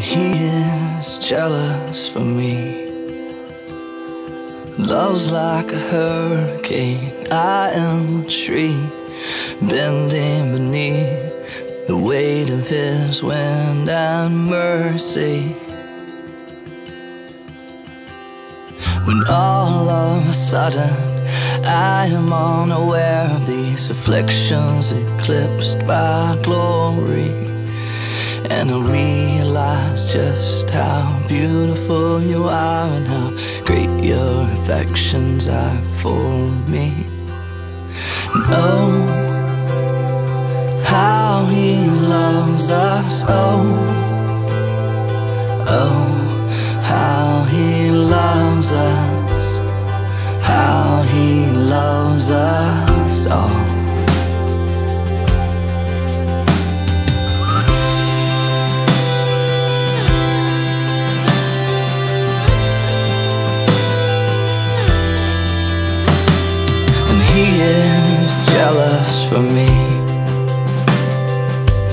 He is jealous for me. Love's like a hurricane. I am a tree bending beneath the weight of his wind and mercy. When all of a sudden I am unaware of these afflictions eclipsed by glory. And I realize just how beautiful you are and how great your affections are for me. And oh, how he loves us, oh, oh, how he loves us, how he loves us, oh. He is jealous for me.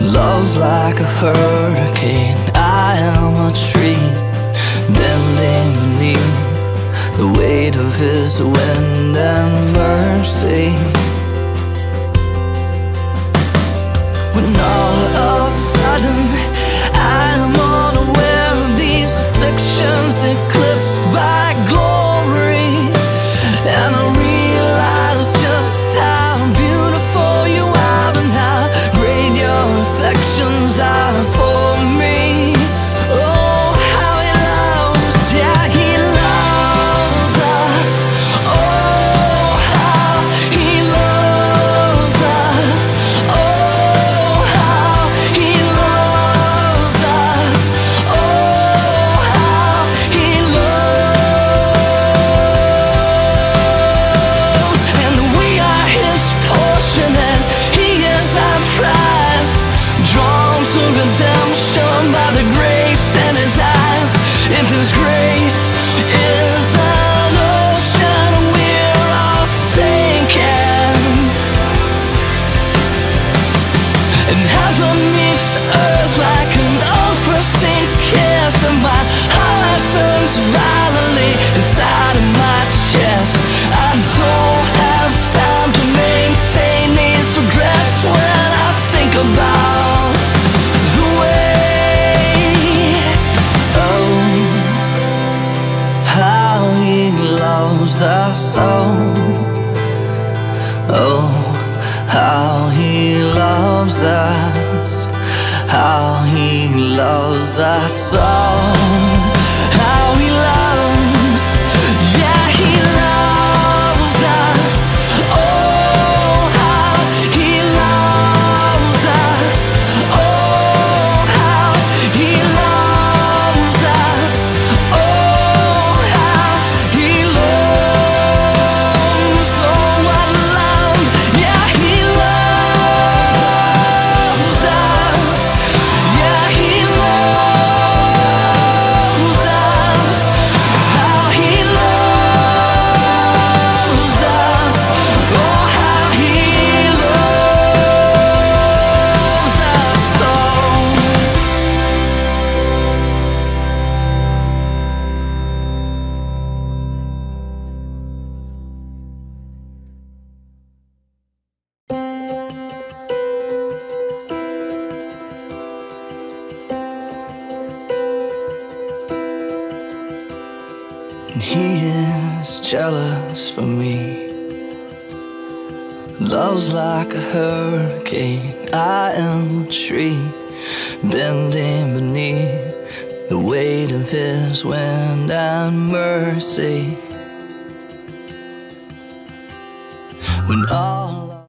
Love's like a hurricane. I am a tree Bending beneath The weight of his wind and mercy. When all of a sudden and heaven meets earth like an unforeseen kiss. And my heart turns violently inside of my chest. I don't have time to maintain these regrets When I think about the way Oh, how he loves us oh Oh, how he loves us, how he loves us all, And he is jealous for me. Love's like a hurricane. I am a tree bending beneath the weight of his wind and mercy. When all